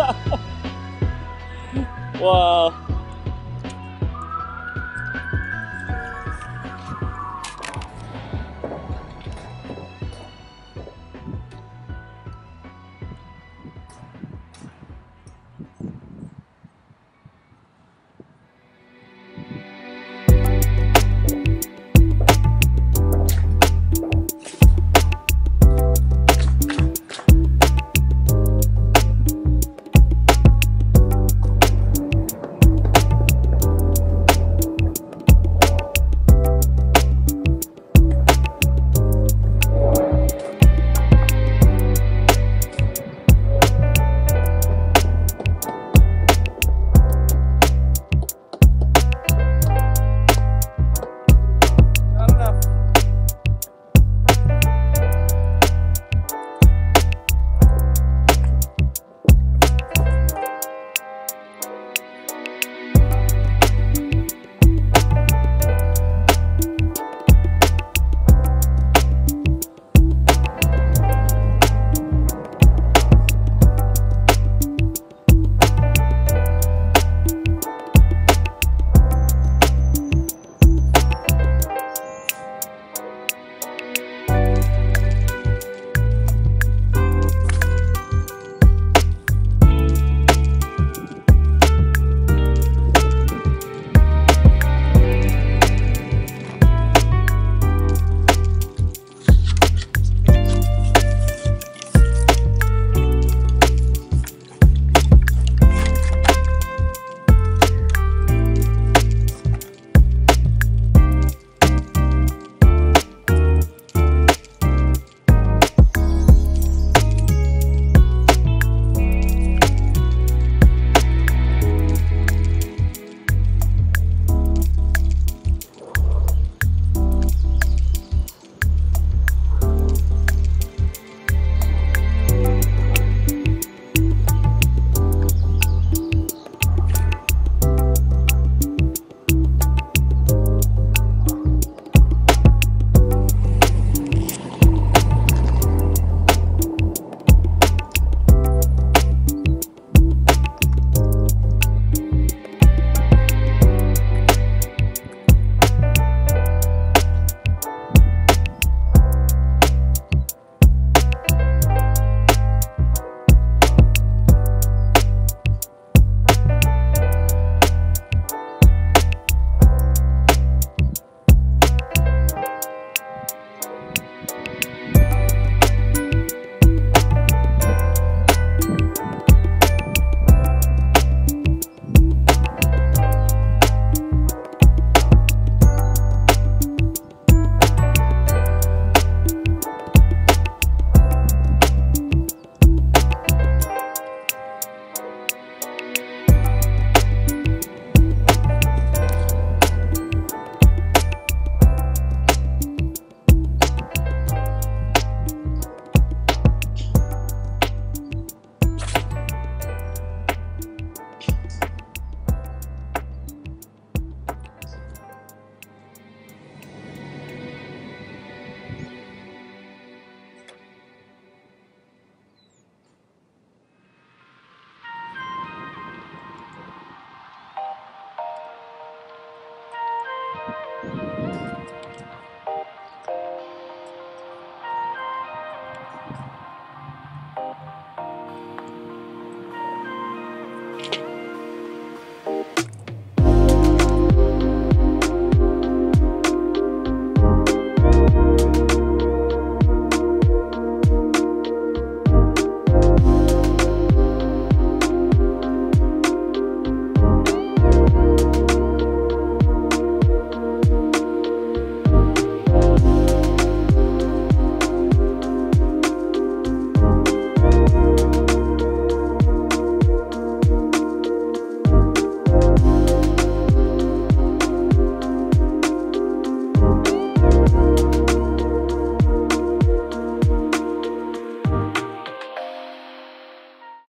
wow.